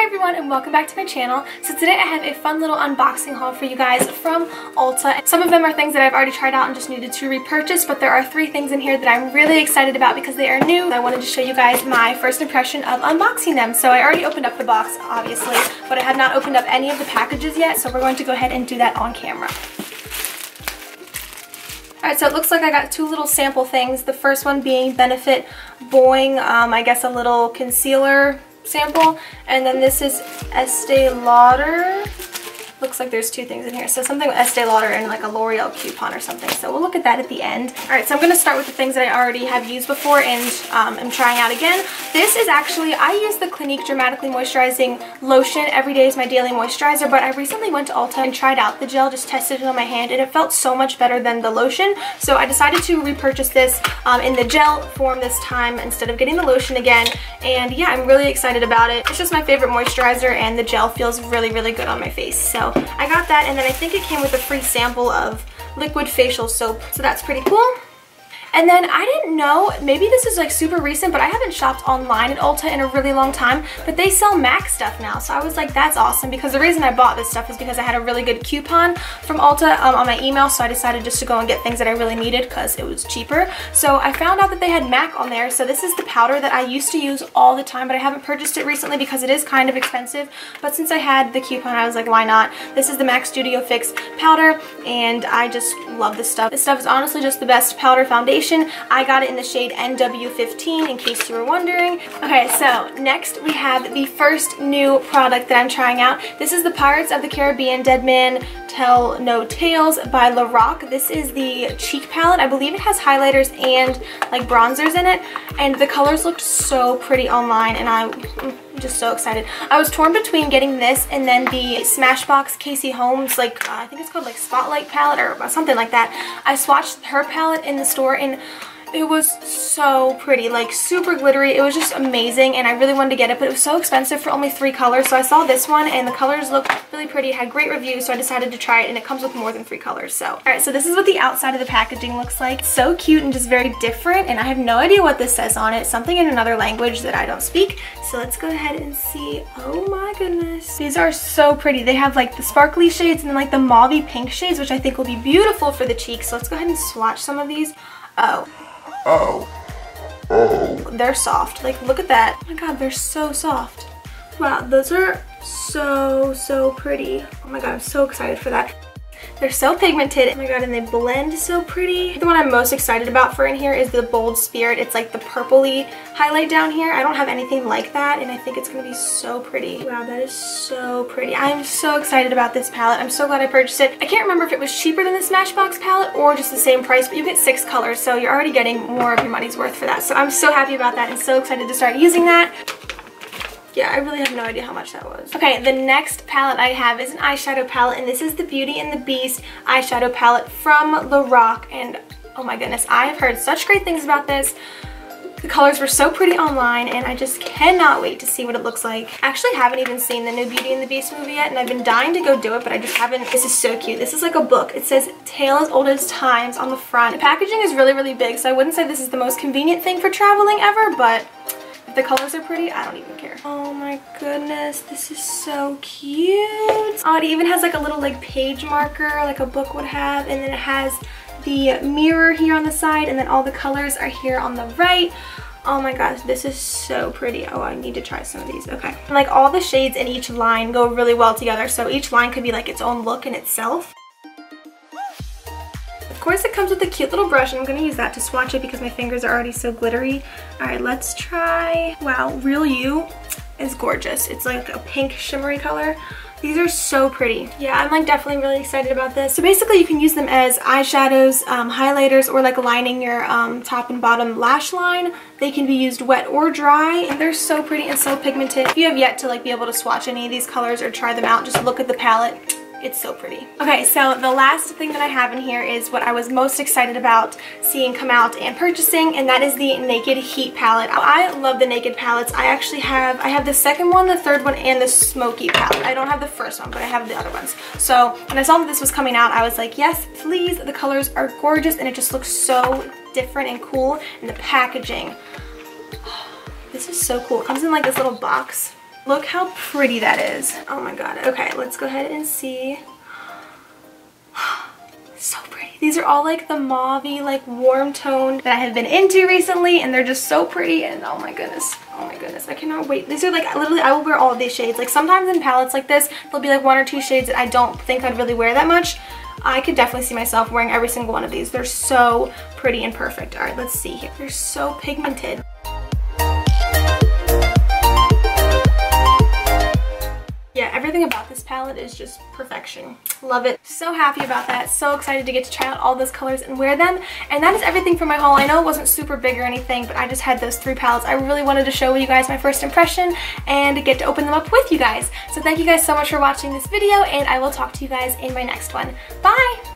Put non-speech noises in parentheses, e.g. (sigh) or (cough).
Hi everyone and welcome back to my channel. So today I have a fun little unboxing haul for you guys from Ulta. Some of them are things that I've already tried out and just needed to repurchase, but there are three things in here that I'm really excited about because they are new. I wanted to show you guys my first impression of unboxing them. So I already opened up the box, obviously, but I have not opened up any of the packages yet, so we're going to go ahead and do that on camera. Alright, so it looks like I got two little sample things. The first one being Benefit Boing, um, I guess a little concealer sample. And then this is Estee Lauder looks like there's two things in here. So something with Estee Lauder and like a L'Oreal coupon or something. So we'll look at that at the end. All right, so I'm going to start with the things that I already have used before and um, am trying out again. This is actually, I use the Clinique Dramatically Moisturizing Lotion. Every day as my daily moisturizer, but I recently went to Ulta and tried out the gel, just tested it on my hand, and it felt so much better than the lotion. So I decided to repurchase this um, in the gel form this time instead of getting the lotion again. And yeah, I'm really excited about it. It's just my favorite moisturizer and the gel feels really, really good on my face. So I got that and then I think it came with a free sample of liquid facial soap. So that's pretty cool. And then I didn't know, maybe this is like super recent, but I haven't shopped online at Ulta in a really long time, but they sell MAC stuff now. So I was like, that's awesome because the reason I bought this stuff is because I had a really good coupon from Ulta um, on my email. So I decided just to go and get things that I really needed because it was cheaper. So I found out that they had MAC on there. So this is the powder that I used to use all the time, but I haven't purchased it recently because it is kind of expensive. But since I had the coupon, I was like, why not? This is the MAC Studio Fix powder and I just love this stuff. This stuff is honestly just the best powder foundation foundation. I got it in the shade NW15 in case you were wondering. Okay, so next we have the first new product that I'm trying out. This is the Pirates of the Caribbean Dead Man Tell No Tales by Lorac. This is the cheek palette. I believe it has highlighters and like bronzers in it. And the colors looked so pretty online and I just so excited. I was torn between getting this and then the Smashbox Casey Holmes, like, uh, I think it's called like Spotlight palette or something like that. I swatched her palette in the store and it was so pretty, like super glittery. It was just amazing and I really wanted to get it, but it was so expensive for only three colors. So I saw this one and the colors looked really pretty. Had great reviews, so I decided to try it and it comes with more than three colors. So, all right, so this is what the outside of the packaging looks like. So cute and just very different and I have no idea what this says on it. Something in another language that I don't speak. So let's go ahead and see. Oh my goodness. These are so pretty. They have like the sparkly shades and then like the mauvey pink shades, which I think will be beautiful for the cheeks. So let's go ahead and swatch some of these. Oh, Oh. Oh. They're soft. Like, look at that. Oh my god, they're so soft. Wow, those are so, so pretty. Oh my god, I'm so excited for that. They're so pigmented. Oh my god, and they blend so pretty. The one I'm most excited about for in here is the Bold Spirit. It's like the purpley highlight down here. I don't have anything like that, and I think it's going to be so pretty. Wow, that is so pretty. I'm so excited about this palette. I'm so glad I purchased it. I can't remember if it was cheaper than the Smashbox palette or just the same price, but you get six colors, so you're already getting more of your money's worth for that. So I'm so happy about that and so excited to start using that yeah, I really have no idea how much that was. Okay, the next palette I have is an eyeshadow palette, and this is the Beauty and the Beast eyeshadow palette from Lorac, and oh my goodness, I have heard such great things about this. The colors were so pretty online and I just cannot wait to see what it looks like. I actually haven't even seen the new Beauty and the Beast movie yet and I've been dying to go do it but I just haven't. This is so cute. This is like a book. It says Tale as Old as Times on the front. The packaging is really, really big so I wouldn't say this is the most convenient thing for traveling ever but if the colors are pretty, I don't even care. Oh my goodness, this is so cute. Oh, it even has like a little like page marker like a book would have and then it has the mirror here on the side and then all the colors are here on the right. Oh my gosh, this is so pretty. Oh, I need to try some of these. Okay. And like all the shades in each line go really well together. So each line could be like its own look in itself. Of course it comes with a cute little brush and I'm to use that to swatch it because my fingers are already so glittery. Alright, let's try, wow, Real You is gorgeous. It's like a pink shimmery color. These are so pretty. Yeah, I'm like definitely really excited about this. So basically you can use them as eyeshadows, um, highlighters, or like lining your um, top and bottom lash line. They can be used wet or dry, and they're so pretty and so pigmented. If you have yet to like be able to swatch any of these colors or try them out, just look at the palette it's so pretty. Okay, so the last thing that I have in here is what I was most excited about seeing come out and purchasing, and that is the Naked Heat palette. I love the Naked palettes. I actually have, I have the second one, the third one, and the Smoky palette. I don't have the first one, but I have the other ones. So when I saw that this was coming out, I was like, yes, please. The colors are gorgeous, and it just looks so different and cool, and the packaging. (sighs) This is so cool. It comes in like this little box Look how pretty that is. Oh my god. Okay, let's go ahead and see. (gasps) so pretty. These are all like the mauve like warm tone that I have been into recently and they're just so pretty and oh my goodness. Oh my goodness. I cannot wait. These are like literally I will wear all these shades. Like sometimes in palettes like this there'll be like one or two shades that I don't think I'd really wear that much. I could definitely see myself wearing every single one of these. They're so pretty and perfect. All right, let's see here. They're so pigmented. Everything about this palette is just perfection. Love it. So happy about that. So excited to get to try out all those colors and wear them. And that is everything for my haul. I know it wasn't super big or anything, but I just had those three palettes. I really wanted to show you guys my first impression and get to open them up with you guys. So thank you guys so much for watching this video, and I will talk to you guys in my next one. Bye!